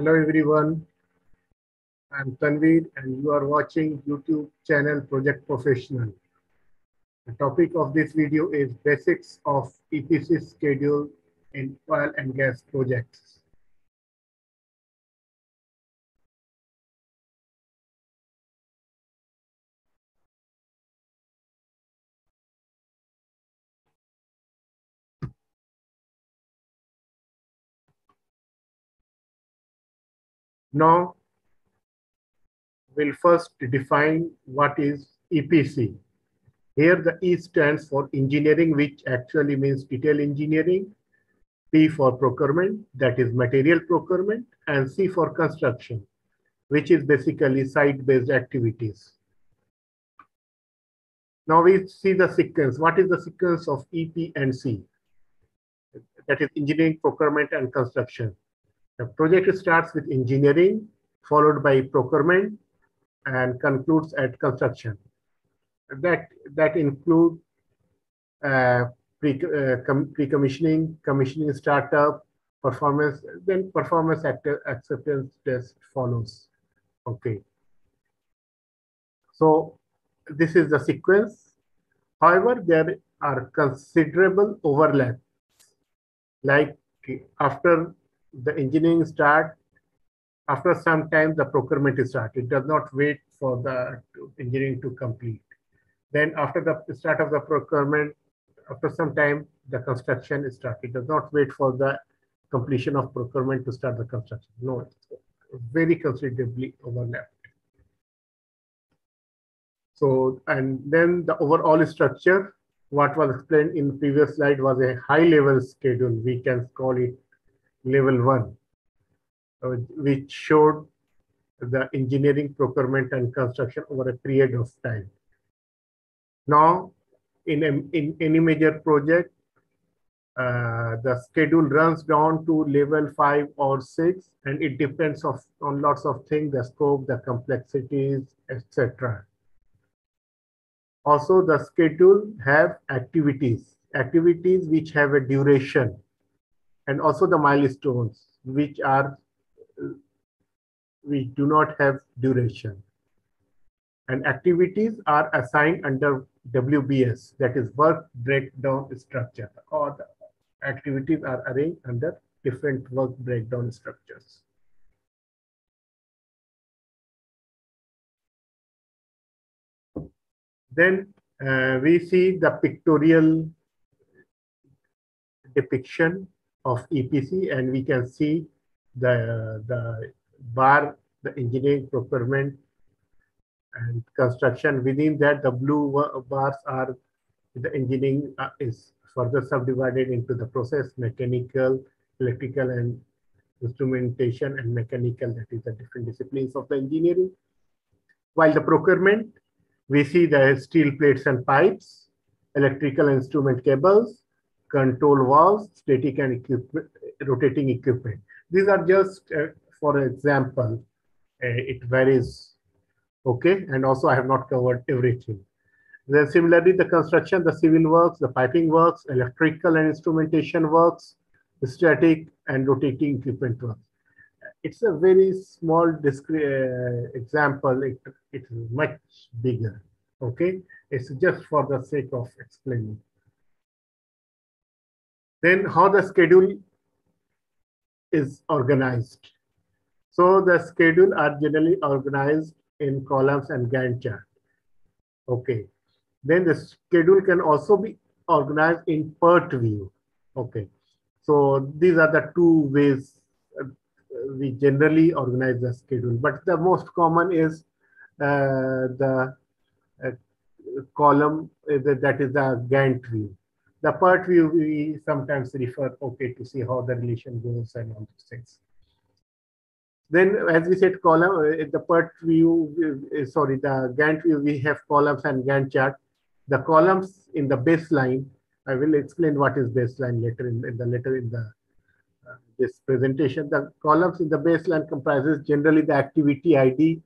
Hello everyone. I'm Tanweer and you are watching YouTube channel Project Professional. The topic of this video is basics of EPC schedule in oil and gas projects. Now, we'll first define what is EPC. Here the E stands for engineering, which actually means detail engineering. P for procurement, that is material procurement, and C for construction, which is basically site-based activities. Now we see the sequence. What is the sequence of EP and C? That is engineering, procurement, and construction. The project starts with engineering, followed by procurement, and concludes at construction. That that include uh, pre, uh, pre-commissioning, commissioning startup, performance, then performance acceptance test follows. Okay. So this is the sequence. However, there are considerable overlaps. Like after the engineering start, after some time the procurement is start. It does not wait for the engineering to complete. Then after the start of the procurement, after some time the construction is start. It does not wait for the completion of procurement to start the construction. No, very considerably overlapped. So, and then the overall structure, what was explained in previous slide was a high level schedule. We can call it level one, uh, which showed the engineering, procurement, and construction over a period of time. Now, in, a, in any major project, uh, the schedule runs down to level five or six, and it depends of, on lots of things, the scope, the complexities, etc. Also, the schedule have activities, activities which have a duration and also the milestones which are we do not have duration and activities are assigned under WBS that is work breakdown structure or the activities are arranged under different work breakdown structures. Then uh, we see the pictorial depiction of EPC and we can see the, the bar, the engineering procurement and construction. Within that, the blue bars are the engineering uh, is further subdivided into the process, mechanical, electrical, and instrumentation and mechanical. That is the different disciplines of the engineering. While the procurement, we see the steel plates and pipes, electrical instrument cables, control valves, static and rotating equipment. These are just, uh, for example, uh, it varies, okay? And also I have not covered everything. Then similarly, the construction, the civil works, the piping works, electrical and instrumentation works, static and rotating equipment works. It's a very small uh, example. It, it is much bigger, okay? It's just for the sake of explaining. Then how the schedule is organized. So the schedule are generally organized in columns and Gantt chart. Okay. Then the schedule can also be organized in PERT view. Okay. So these are the two ways uh, we generally organize the schedule. But the most common is uh, the uh, column uh, that is the Gantt view. The PERT view we sometimes refer, okay, to see how the relation goes and all those things. Then, as we said, column, uh, the PERT view, uh, sorry, the Gantt view, we have columns and Gantt chart. The columns in the baseline, I will explain what is baseline later in, in the later in the uh, this presentation. The columns in the baseline comprises generally the activity ID,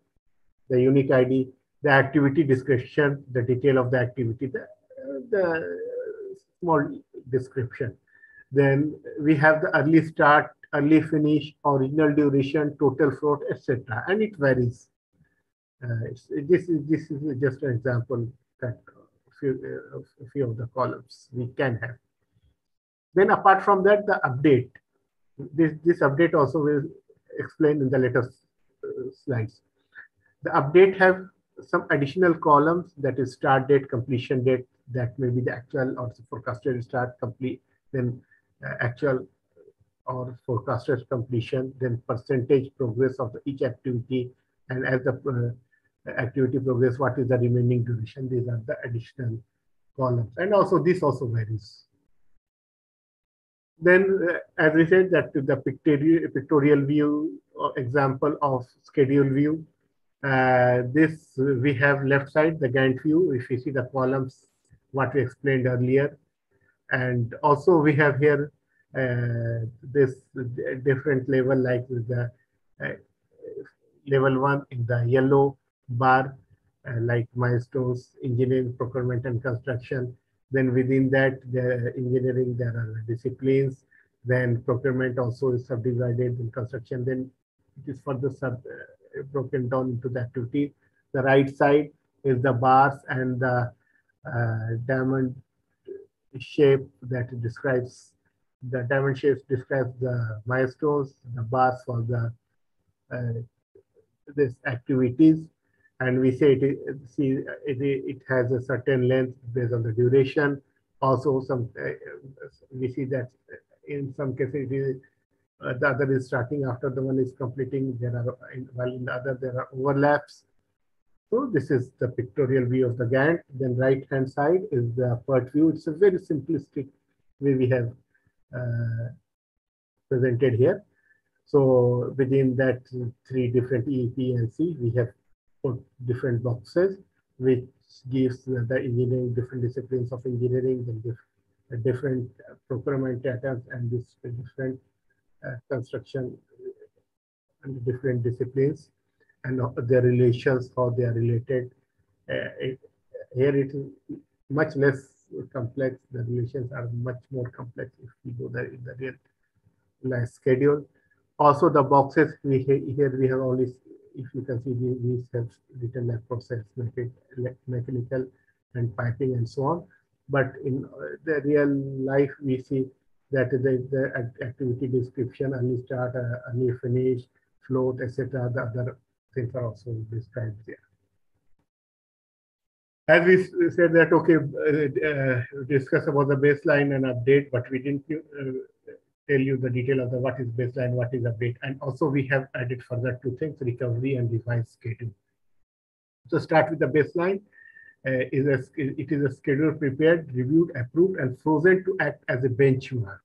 the unique ID, the activity description, the detail of the activity, the, the small description. Then we have the early start, early finish, original duration, total float, etc. And it varies. Uh, this is this is just an example that a few, uh, a few of the columns we can have. Then apart from that, the update. This this update also will explain in the later uh, slides. The update have some additional columns that is start date, completion date, that may be the actual or the forecasted start complete, then uh, actual or forecasted completion, then percentage progress of the, each activity, and as the uh, activity progress, what is the remaining duration? These are the additional columns. And also this also varies. Then, uh, as we said, that the pictorial, pictorial view uh, example of schedule view. Uh, this we have left side, the Gantt view. If you see the columns, what we explained earlier. And also we have here uh, this different level like the uh, level one in the yellow bar, uh, like milestones, engineering, procurement, and construction. Then within that, the engineering, there are disciplines. Then procurement also is subdivided in construction. Then it is further sub, uh, broken down into the activity. The right side is the bars and the uh, diamond shape that describes the diamond shapes describes the milestones, the bars for the uh, this activities, and we say it see it, it has a certain length based on the duration. Also, some uh, we see that in some cases it is, uh, the other is starting after the one is completing. There are while in the other there are overlaps. So this is the pictorial view of the Gantt. Then right hand side is the PERT view. It's a very simplistic way we have uh, presented here. So within that three different EEP and C, we have put different boxes, which gives the engineering different disciplines of engineering and diff different procurement data and this different construction and different disciplines and their relations, how they are related. Uh, it, here it is much less complex. The relations are much more complex if we go there in the real life schedule. Also, the boxes we here we have only, if you can see, we, we have written like process, mechanical, and piping and so on. But in uh, the real life, we see that the, the activity description, early start, uh, early finish, float, etc. The other things are also described there. As we said that, okay, uh, uh, discuss about the baseline and update, but we didn't uh, tell you the detail of the what is baseline, what is update. And also we have added further two things, recovery and revise schedule. So start with the baseline. Uh, is a, it is a schedule prepared, reviewed, approved, and frozen to act as a benchmark.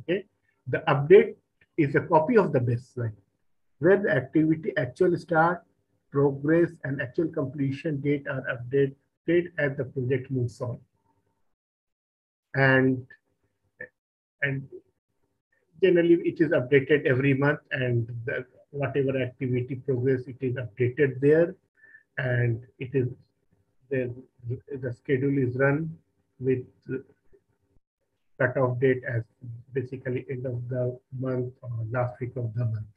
Okay. The update is a copy of the baseline where the activity actual start, progress, and actual completion date are updated as the project moves on. And, and generally it is updated every month and the, whatever activity progress, it is updated there. And it is, the, the schedule is run with cutoff date as basically end of the month or last week of the month.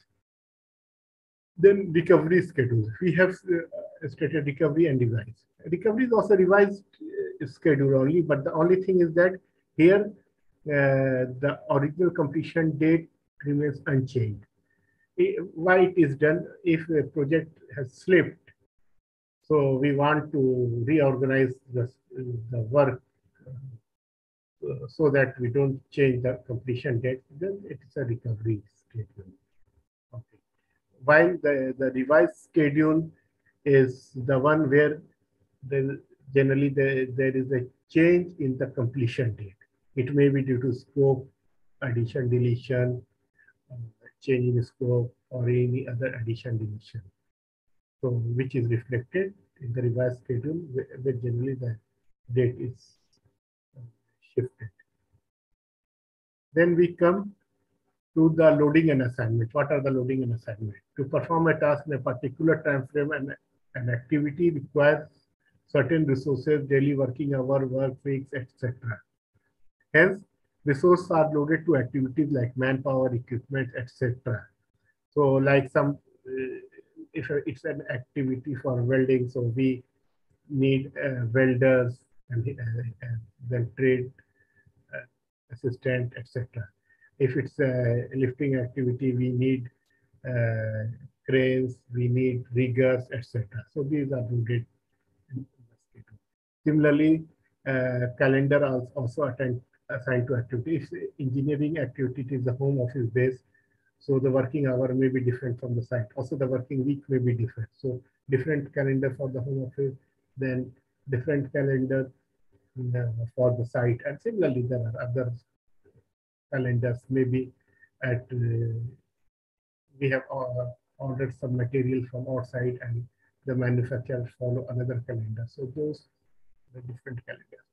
Then recovery schedule. We have uh, stated recovery and revise. Recovery is also revised uh, schedule only, but the only thing is that here uh, the original completion date remains unchanged. It, why it is done if a project has slipped, so we want to reorganize the, the work uh, so that we don't change the completion date, then it is a recovery schedule while the, the revised schedule is the one where the, generally the, there is a change in the completion date. It may be due to scope, addition, deletion, uh, change in scope, or any other addition, deletion. So, which is reflected in the revised schedule, where, generally the date is shifted. Then we come to the loading and assignment. What are the loading and assignment? To perform a task in a particular time frame and an activity requires certain resources, daily working hour, work weeks, etc. Hence, resources are loaded to activities like manpower, equipment, etc. So like some, uh, if it's an activity for welding, so we need uh, welders and, uh, and then trade uh, assistant, etc. If it's a lifting activity, we need uh, cranes, we need riggers, etc. So these are loaded. Similarly, uh, calendar also assigned to activity. If engineering activity is the home office base, so the working hour may be different from the site. Also, the working week may be different. So different calendar for the home office, then different calendar uh, for the site. And similarly, there are other calendars, maybe at, uh, we have uh, ordered some material from outside and the manufacturer follow another calendar. So those are different calendars.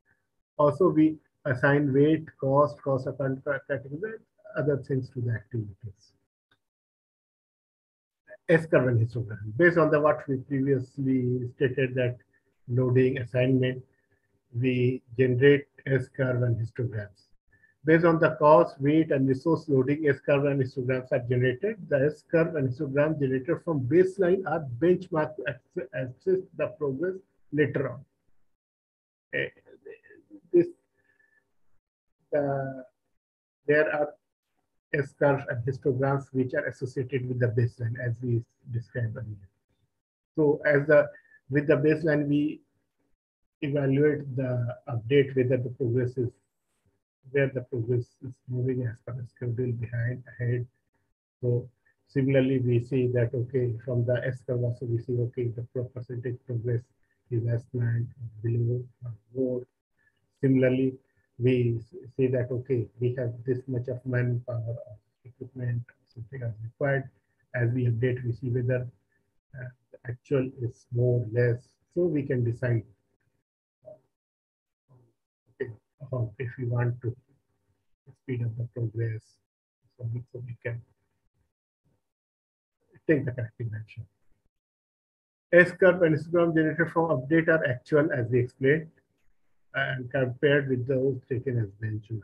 Also, we assign weight, cost, cost account category, other things to the activities. S-curve and histogram. Based on the what we previously stated that loading assignment, we generate S-curve and histograms. Based on the cost, weight, and resource loading, S-curve and histograms are generated. The S-curve and histogram generated from baseline are benchmarked to assess the progress later on. Uh, this, uh, there are S-curves and histograms which are associated with the baseline as we described earlier. So as the with the baseline, we evaluate the update whether the progress is where the progress is moving as per the schedule behind ahead. So similarly, we see that okay from the S curve also we see okay the percentage progress is below or more. Similarly, we say that, okay, we have this much of manpower or equipment, something as required. As we update, we see whether uh, the actual is more, or less. So we can decide okay, if we want to speed up the progress. So we, so we can take the corrective action. S-curve and histogram generated from update are actual as we explained and compared with those taken as benchmark.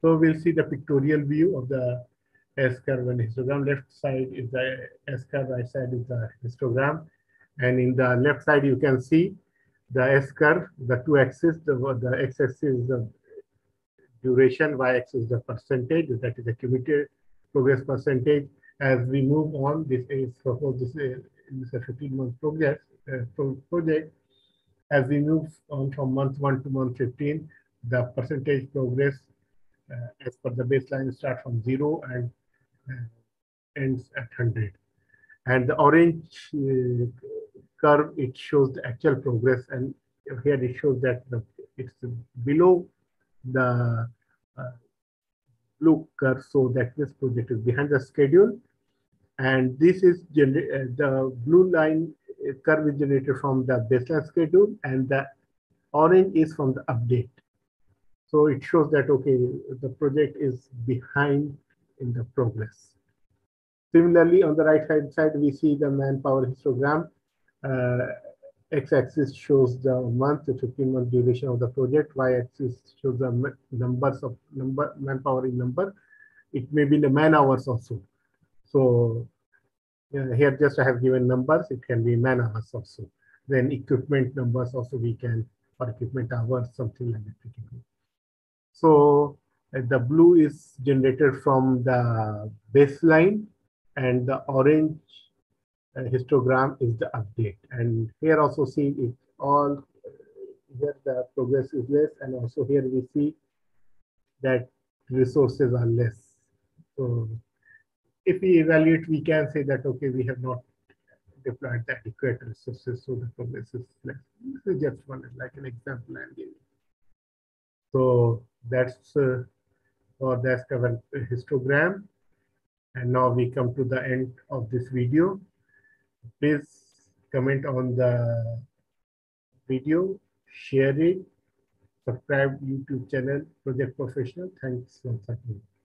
So we'll see the pictorial view of the S-curve and histogram. Left side is the S-curve, right side is the histogram. And in the left side, you can see the S-curve, the two axes, the, the x-axis is the duration, y-axis is the percentage, that is the cumulative progress percentage. As we move on, this is suppose this is, this is a 15 month progress uh, project as we move on from month 1 to month 15, the percentage progress uh, as per the baseline start from 0 and uh, ends at 100. And the orange uh, curve, it shows the actual progress. And here it shows that the, it's below the uh, blue curve, so that this project is behind the schedule. And this is uh, the blue line curve is generated from the baseline schedule and the orange is from the update. So it shows that, okay, the project is behind in the progress. Similarly, on the right hand side, we see the manpower histogram. Uh, x-axis shows the month, the 15 month duration of the project. Y-axis shows the numbers of number manpower in number. It may be the man hours also. So here just I have given numbers. It can be man hours also. Then equipment numbers also we can, or equipment hours, something like that we can do. So uh, the blue is generated from the baseline and the orange uh, histogram is the update. And here also see it all, uh, here the progress is less and also here we see that resources are less. So if we evaluate, we can say that, okay, we have not deployed the adequate resources, so the progress is less. This is just one, like an example I'm giving. So that's uh, for that's covered histogram. And now we come to the end of this video. Please comment on the video, share it, subscribe YouTube channel Project Professional. Thanks once again.